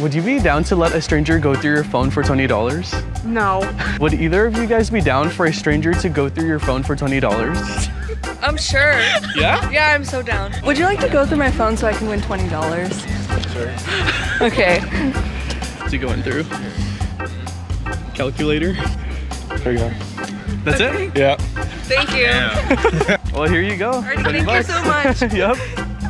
Would you be down to let a stranger go through your phone for $20? No. Would either of you guys be down for a stranger to go through your phone for $20? I'm sure. Yeah? Yeah, I'm so down. Would you like to go through my phone so I can win $20? Sure. Okay. What's he going through? Calculator? There you go. That's it? Yeah. Thank you. Well, here you go. Thank you so much. yep.